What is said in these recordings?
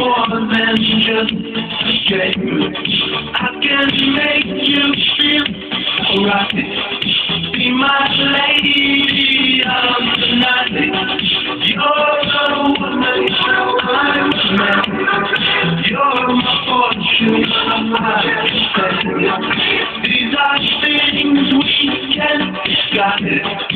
more than just a game. I can make you feel alright. Be my lady of the night. You're the woman I'm man. You're my fortune, my destiny. These are things we can discuss.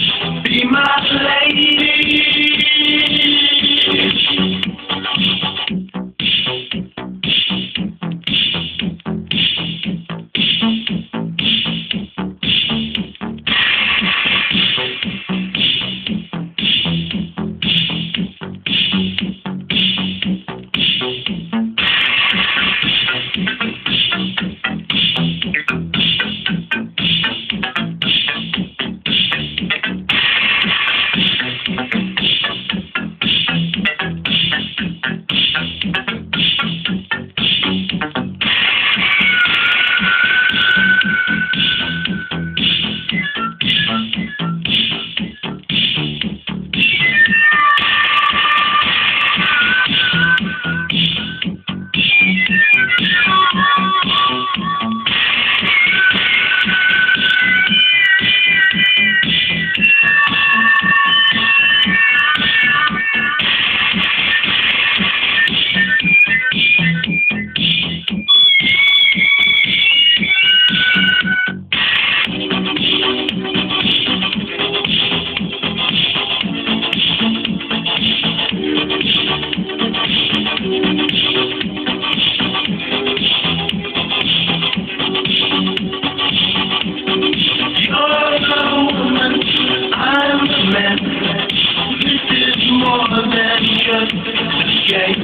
Okay.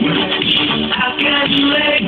How can you let